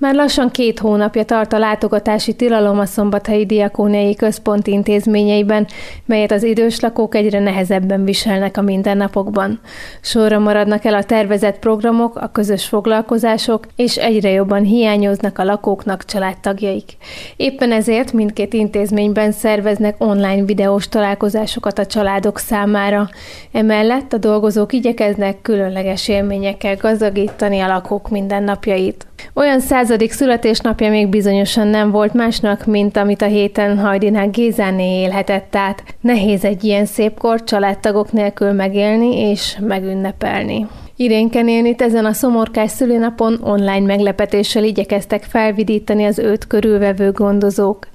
Már lassan két hónapja tart a látogatási tilalom a Szombathelyi Diakóniai Központ intézményeiben, melyet az idős lakók egyre nehezebben viselnek a mindennapokban. Sorra maradnak el a tervezett programok, a közös foglalkozások, és egyre jobban hiányoznak a lakóknak családtagjaik. Éppen ezért mindkét intézményben szerveznek online videós találkozásokat a családok számára. Emellett a dolgozók igyekeznek különleges élményekkel gazdagítani a lakók mindennapjait. Olyan századik születésnapja még bizonyosan nem volt másnak, mint amit a héten Hajdinák Gézáné élhetett át. Nehéz egy ilyen szépkor családtagok nélkül megélni és megünnepelni. Irénke nénit ezen a szomorkás szülőnapon online meglepetéssel igyekeztek felvidítani az őt körülvevő gondozók.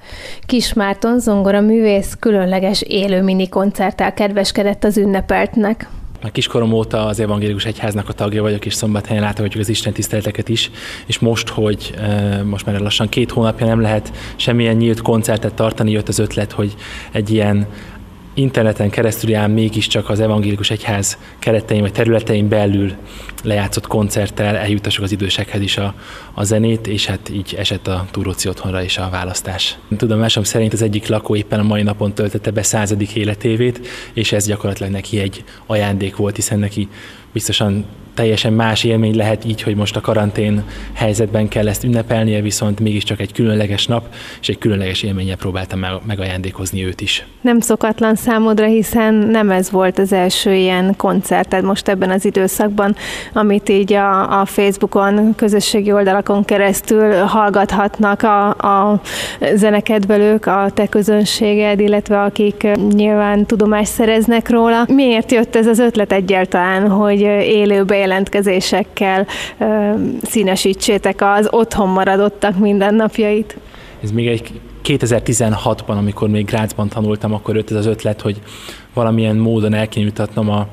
Kis Márton zongora művész különleges élő mini koncerttel kedveskedett az ünnepeltnek. Már kiskorom óta az evangélikus egyháznak a tagja vagyok, és szombathelyen látogatjuk az Isten tiszteleteket is, és most, hogy most már lassan két hónapja nem lehet semmilyen nyílt koncertet tartani, jött az ötlet, hogy egy ilyen interneten keresztül ám mégiscsak az evangélikus egyház keretein vagy területein belül lejátszott koncerttel eljutassuk az idősekhez is a, a zenét, és hát így esett a Túróci otthonra is a választás. Tudomásom szerint az egyik lakó éppen a mai napon töltette be századik életévét, és ez gyakorlatilag neki egy ajándék volt, hiszen neki biztosan teljesen más élmény lehet így, hogy most a karantén helyzetben kell ezt ünnepelnie, viszont mégiscsak egy különleges nap, és egy különleges élménye próbáltam megajándékozni őt is. Nem szokatlan számodra, hiszen nem ez volt az első ilyen koncerted most ebben az időszakban, amit így a, a Facebookon, közösségi oldalakon keresztül hallgathatnak a, a zenekedvelők, a te közönséged, illetve akik nyilván tudomást szereznek róla. Miért jött ez az ötlet egyáltalán, hogy élő bejelentkezésekkel színesítsétek az otthon maradottak mindennapjait? Ez még egy 2016-ban, amikor még Grácsban tanultam, akkor jött ez az ötlet, hogy valamilyen módon el kéne a,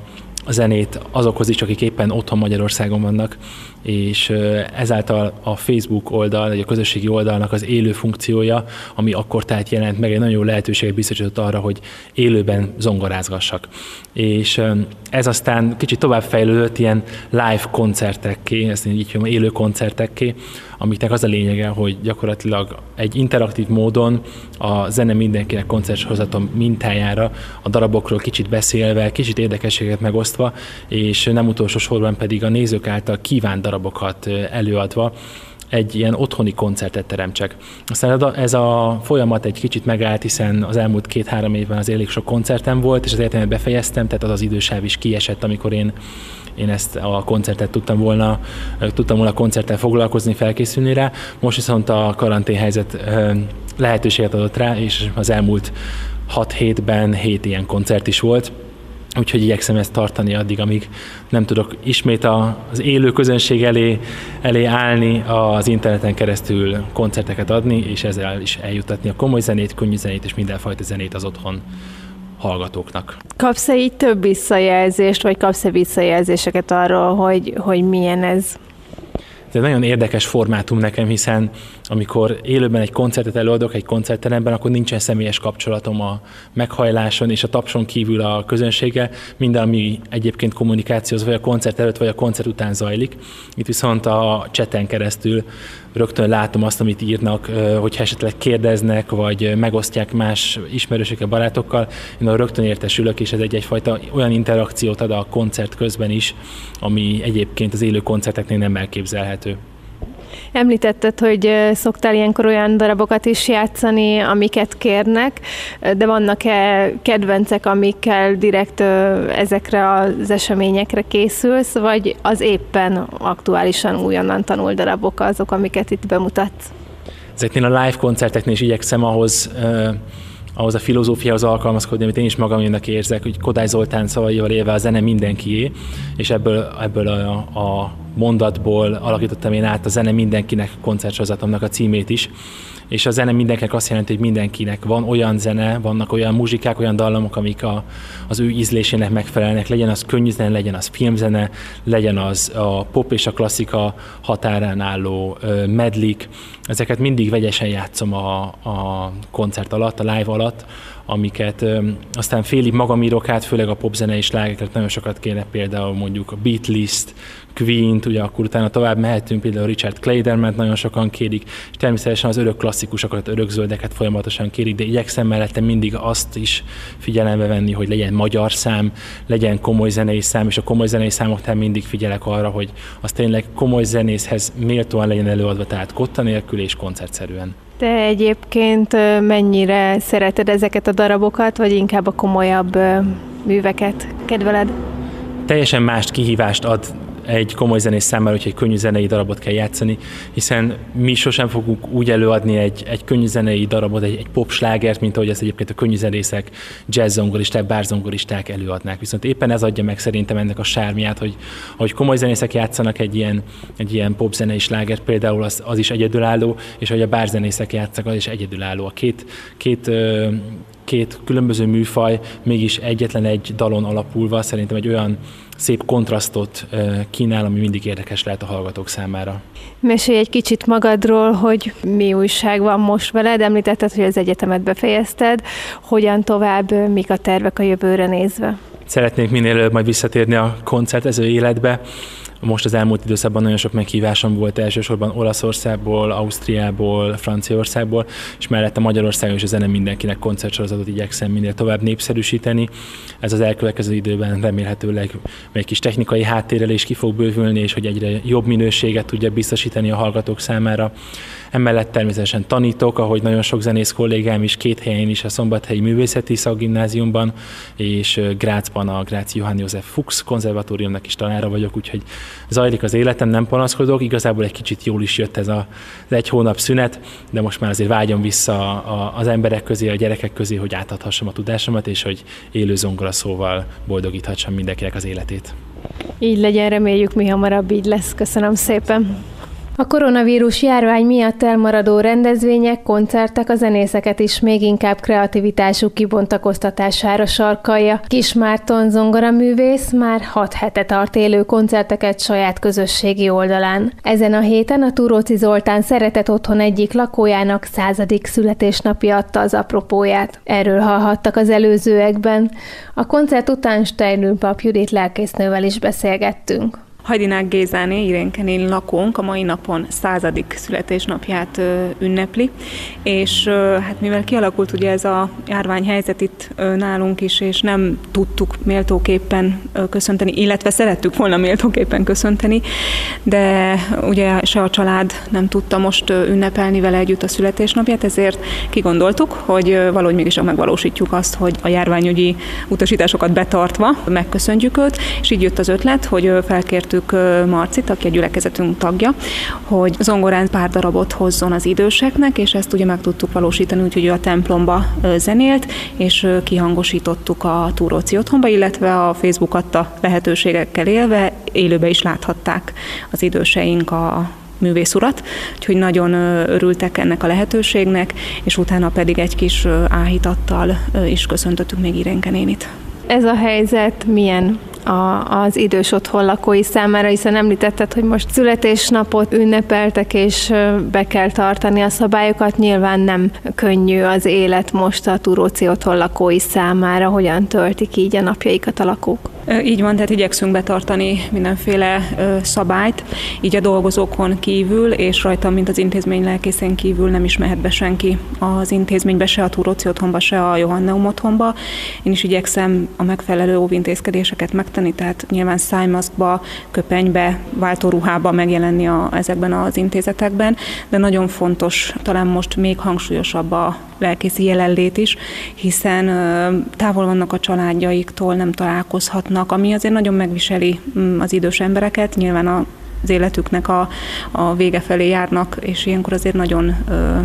a zenét azokhoz is, akik éppen otthon Magyarországon vannak, és ezáltal a Facebook oldal, vagy a közösségi oldalnak az élő funkciója, ami akkor tehát jelent meg, egy nagyon jó lehetőséget biztosított arra, hogy élőben zongorázgassak. És ez aztán kicsit tovább fejlődött ilyen live koncertekké, ezt így hívom, élő koncertekké, amiknek az a lényege, hogy gyakorlatilag egy interaktív módon a zene mindenkinek koncerthozatom mintájára a darabokról kicsit beszélve, kicsit érdekességet megosztva, és nem utolsó sorban pedig a nézők által kívánt darabokat előadva egy ilyen otthoni koncertet teremtsek. Aztán ez a folyamat egy kicsit megállt, hiszen az elmúlt két-három évben az elég sok koncertem volt, és az egyetemet befejeztem, tehát az az idősáv is kiesett, amikor én én ezt a koncertet tudtam volna, tudtam volna koncerttel foglalkozni, felkészülni rá. Most viszont a karanténhelyzet lehetőséget adott rá, és az elmúlt 6 hétben 7 ilyen koncert is volt, Úgyhogy igyekszem ezt tartani addig, amíg nem tudok ismét az élő közönség elé, elé állni, az interneten keresztül koncerteket adni, és ezzel is eljutatni a komoly zenét, könnyű zenét és mindenfajta zenét az otthon hallgatóknak. Kapsz-e így több visszajelzést, vagy kapsz-e visszajelzéseket arról, hogy, hogy milyen ez? Ez nagyon érdekes formátum nekem, hiszen amikor élőben egy koncertet előadok egy koncertteremben, akkor nincsen személyes kapcsolatom a meghajláson és a tapson kívül a közönséggel, minden, ami egyébként kommunikációz, vagy a koncert előtt, vagy a koncert után zajlik. Itt viszont a cseten keresztül rögtön látom azt, amit írnak, hogyha esetleg kérdeznek, vagy megosztják más ismerősökkel, barátokkal, én a rögtön értesülök, és ez egy egyfajta olyan interakciót ad a koncert közben is, ami egyébként az élő koncerteknél nem elképzelhető. Említetted, hogy szoktál ilyenkor olyan darabokat is játszani, amiket kérnek, de vannak-e kedvencek, amikkel direkt ezekre az eseményekre készülsz, vagy az éppen aktuálisan újonnan tanul darabok azok, amiket itt bemutatsz? Ezeknél a live koncerteknél is igyekszem ahhoz ahhoz a filozófiához alkalmazkodni, amit én is magamnak érzek, hogy Kodály Zoltán szavaival élve a zene mindenkié, és ebből, ebből a, a mondatból alakítottam én át a zene mindenkinek koncertsorozatomnak a címét is, és a zene mindenkinek azt jelenti, hogy mindenkinek van olyan zene, vannak olyan muzsikák, olyan dallamok, amik a, az ő ízlésének megfelelnek, legyen az könnyű zene, legyen az filmzene, legyen az a pop és a klasszika határán álló medlik. Ezeket mindig vegyesen játszom a, a koncert alatt, a live alatt, amiket aztán félig magam írok át, főleg a popzene és lágeket nagyon sokat kéne, például mondjuk a Beatlist, Queen-t, ugye akkor utána tovább mehetünk, például Richard Clayderman nagyon sokan kérik, és természetesen az örök klasszikusokat, örök zöldeket folyamatosan kérik, de igyekszem mellette mindig azt is figyelembe venni, hogy legyen magyar szám, legyen komoly zenei szám, és a komoly zenei számoknál mindig figyelek arra, hogy az tényleg komoly zenészhez méltóan legyen előadva, tehát kotta nélkül és koncertszerűen. Te egyébként mennyire szereted ezeket a darabokat, vagy inkább a komolyabb műveket kedveled? Teljesen más kihívást ad egy komoly zenész számára, hogy egy könnyű zenei darabot kell játszani, hiszen mi sosem fogunk úgy előadni egy, egy könnyű zenei darabot, egy, egy pop slágert, mint ahogy ezt egyébként a könnyű zenészek, jazz zongoristák, bár zongoristák előadnák. Viszont éppen ez adja meg szerintem ennek a sármiát, hogy ahogy komoly zenészek játszanak egy ilyen, egy ilyen pop zenei slágert, például az, az is egyedülálló, és ahogy a bárzenészek játszanak, az is egyedülálló. A két, két két különböző műfaj mégis egyetlen egy dalon alapulva szerintem egy olyan szép kontrasztot kínál, ami mindig érdekes lehet a hallgatók számára. Mesélj egy kicsit magadról, hogy mi újság van most veled, említetted, hogy az egyetemet befejezted, hogyan tovább, mik a tervek a jövőre nézve? Szeretnék minél előbb majd visszatérni a koncertező életbe. Most az elmúlt időszakban nagyon sok meghívásom volt elsősorban Olaszországból, Ausztriából, Franciaországból, és mellette Magyarországon is a zene mindenkinek koncertsorozatot igyekszem minél tovább népszerűsíteni. Ez az elkövetkező időben remélhetőleg egy kis technikai háttérrel is ki fog bővülni, és hogy egyre jobb minőséget tudja biztosítani a hallgatók számára. Emellett természetesen tanítok, ahogy nagyon sok zenész kollégám is két helyen is a Szombathelyi Művészeti Szakgimnáziumban, és Grácsban a Gráci Johann József Fuchs konzervatóriumnak is tanára vagyok, úgyhogy zajlik az életem, nem panaszkodok. Igazából egy kicsit jól is jött ez a, az egy hónap szünet, de most már azért vágyom vissza a, az emberek közé, a gyerekek közé, hogy átadhassam a tudásomat, és hogy élő zongora szóval boldogíthassam mindenkinek az életét. Így legyen, reméljük mi hamarabb így lesz. Köszönöm szépen. A koronavírus járvány miatt elmaradó rendezvények, koncertek a zenészeket is még inkább kreativitásuk kibontakoztatására sarkalja. Kis Márton zongoraművész már hat hete tart élő koncerteket saját közösségi oldalán. Ezen a héten a Turóci Zoltán szeretett otthon egyik lakójának századik születésnapja adta az apropóját. Erről hallhattak az előzőekben. A koncert után Steinül pap Judit lelkésznővel is beszélgettünk. Hajdinák Gézáné, Irénkenén lakónk a mai napon századik születésnapját ünnepli, és hát mivel kialakult ugye ez a járványhelyzet itt nálunk is, és nem tudtuk méltóképpen köszönteni, illetve szerettük volna méltóképpen köszönteni, de ugye se a család nem tudta most ünnepelni vele együtt a születésnapját, ezért kigondoltuk, hogy valahogy mégis megvalósítjuk azt, hogy a járványügyi utasításokat betartva megköszöntjük őt, és így jött az ötlet, hogy felkért kértük Marcit, aki a gyülekezetünk tagja, hogy zongorán pár darabot hozzon az időseknek, és ezt ugye meg tudtuk valósítani, úgyhogy a templomba zenélt, és kihangosítottuk a Túróci otthonba, illetve a Facebook adta lehetőségekkel élve élőbe is láthatták az időseink a művész urat, úgyhogy nagyon örültek ennek a lehetőségnek, és utána pedig egy kis áhítattal is köszöntöttük még Irenke nénit. Ez a helyzet milyen a, az idős otthon lakói számára, hiszen említetted, hogy most születésnapot ünnepeltek, és be kell tartani a szabályokat. Nyilván nem könnyű az élet most a Turóci otthon lakói számára. Hogyan töltik így a napjaikat a lakók? Így van, tehát igyekszünk betartani mindenféle szabályt, így a dolgozókon kívül, és rajtam, mint az intézmény lelkészén kívül nem is mehet be senki az intézménybe, se a Túróci otthonba, se a Johanneum otthonba. Én is igyekszem a megfelelő óvintézkedéseket megtenni, tehát nyilván szájmaszkba, köpenybe, váltóruhába megjelenni a, ezekben az intézetekben, de nagyon fontos, talán most még hangsúlyosabb a lelkészi jelenlét is, hiszen távol vannak a családjaiktól, nem találkozhatnak, ami azért nagyon megviseli mm, az idős embereket, nyilván a az életüknek a, a vége felé járnak, és ilyenkor azért nagyon ö,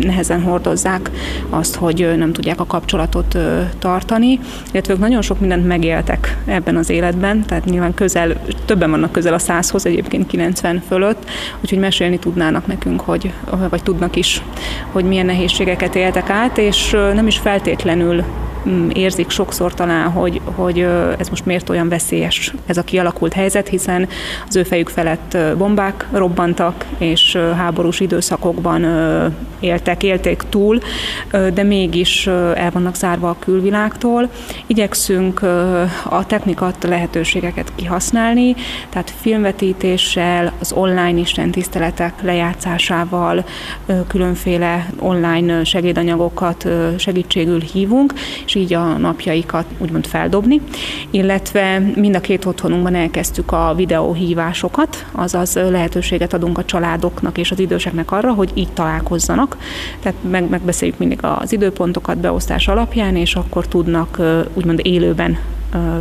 nehezen hordozzák azt, hogy nem tudják a kapcsolatot ö, tartani, illetve ők nagyon sok mindent megéltek ebben az életben, tehát nyilván közel, többen vannak közel a százhoz, egyébként 90 fölött, úgyhogy mesélni tudnának nekünk, hogy, vagy tudnak is, hogy milyen nehézségeket éltek át, és nem is feltétlenül érzik sokszor talán, hogy, hogy ez most miért olyan veszélyes ez a kialakult helyzet, hiszen az ő fejük felett bombák robbantak, és háborús időszakokban éltek, élték túl, de mégis el vannak zárva a külvilágtól. Igyekszünk a technikat, lehetőségeket kihasználni, tehát filmvetítéssel, az online istentiszteletek lejátszásával, különféle online segédanyagokat segítségül hívunk, és így a napjaikat úgymond feldobni, illetve mind a két otthonunkban elkezdtük a videóhívásokat, azaz lehetőséget adunk a családoknak és az időseknek arra, hogy így találkozzanak. Tehát meg, megbeszéljük mindig az időpontokat beosztás alapján, és akkor tudnak úgymond élőben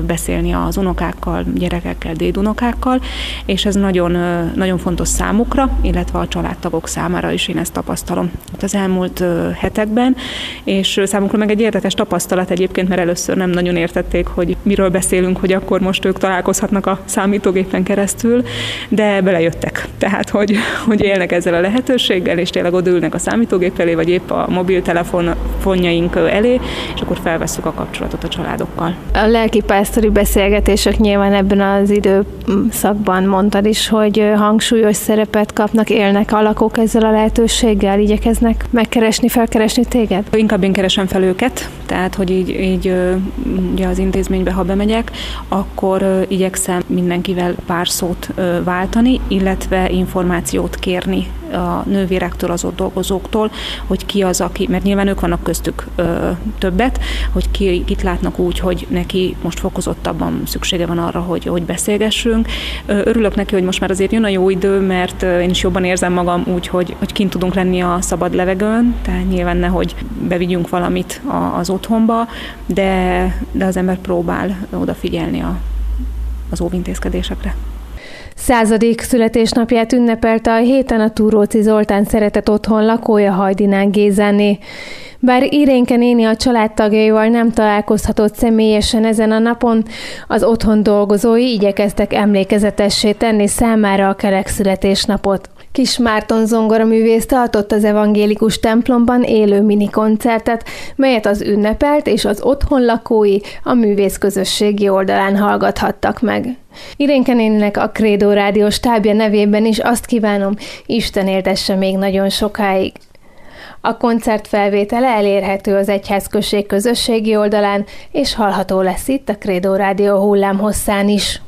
beszélni az unokákkal, gyerekekkel, dédunokákkal, és ez nagyon, nagyon fontos számukra, illetve a családtagok számára is én ezt tapasztalom itt az elmúlt hetekben, és számukra meg egy érdekes tapasztalat egyébként, mert először nem nagyon értették, hogy miről beszélünk, hogy akkor most ők találkozhatnak a számítógépen keresztül, de belejöttek. Tehát, hogy, hogy élnek ezzel a lehetőséggel, és tényleg odaülnek a számítógép elé, vagy épp a mobiltelefonjaink elé, és akkor felveszük a kapcsolatot a családokkal. A lelki pásztori beszélgetések nyilván ebben az időszakban mondtad is, hogy hangsúlyos szerepet kapnak, élnek a lakók ezzel a lehetőséggel, igyekeznek megkeresni, felkeresni téged? Inkább én keresem fel őket, tehát hogy így, így ugye az intézménybe, ha bemegyek, akkor igyekszem mindenkivel pár szót váltani, illetve információt kérni a nővérektől, az ott dolgozóktól, hogy ki az, aki, mert nyilván ők vannak köztük ö, többet, hogy ki, kit látnak úgy, hogy neki most fokozottabban szüksége van arra, hogy, hogy beszélgessünk. Örülök neki, hogy most már azért jön a jó idő, mert én is jobban érzem magam úgy, hogy, hogy kint tudunk lenni a szabad levegőn, tehát nyilván nehogy bevigyünk valamit az otthonba, de, de az ember próbál odafigyelni a, az óvintézkedésekre. Századik születésnapját ünnepelte a héten a Túróci Zoltán szeretett otthon lakója Hajdinán Gézáné. Bár Irénke néni a családtagjaival nem találkozhatott személyesen ezen a napon, az otthon dolgozói igyekeztek emlékezetessé tenni számára a kerek születésnapot. Kis Márton zongoraművész tartott az evangélikus templomban élő minikoncertet, melyet az ünnepelt és az otthon lakói a művész közösségi oldalán hallgathattak meg. Irénke a Krédó Rádió stábja nevében is azt kívánom, Isten éltesse még nagyon sokáig. A koncert felvétele elérhető az Egyházközség közösségi oldalán, és hallható lesz itt a Krédó Rádió hullámhosszán is.